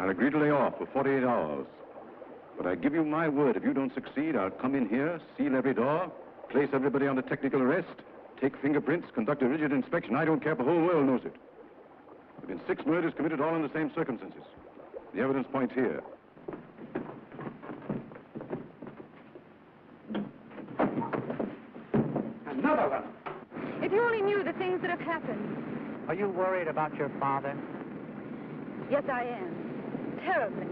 I'll agree to lay off for 48 hours. But I give you my word, if you don't succeed, I'll come in here, seal every door, place everybody under technical arrest, take fingerprints, conduct a rigid inspection. I don't care if the whole world knows it. There have been six murders committed all in the same circumstances. The evidence points here. Another one. If you only knew the things that have happened. Are you worried about your father? Yes, I am. Terribly.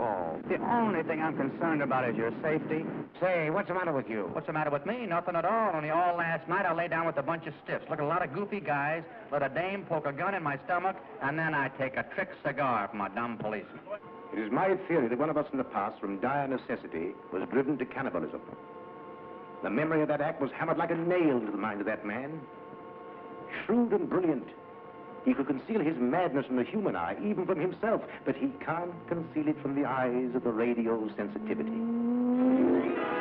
Oh, the only thing I'm concerned about is your safety. Say, what's the matter with you? What's the matter with me? Nothing at all. Only all last night I lay down with a bunch of stiffs. Look at a lot of goofy guys. Let a dame poke a gun in my stomach, and then I take a trick cigar from a dumb policeman. It is my theory that one of us in the past, from dire necessity, was driven to cannibalism. The memory of that act was hammered like a nail into the mind of that man. Shrewd and brilliant. He could conceal his madness from the human eye, even from himself, but he can't conceal it from the eyes of the radio sensitivity.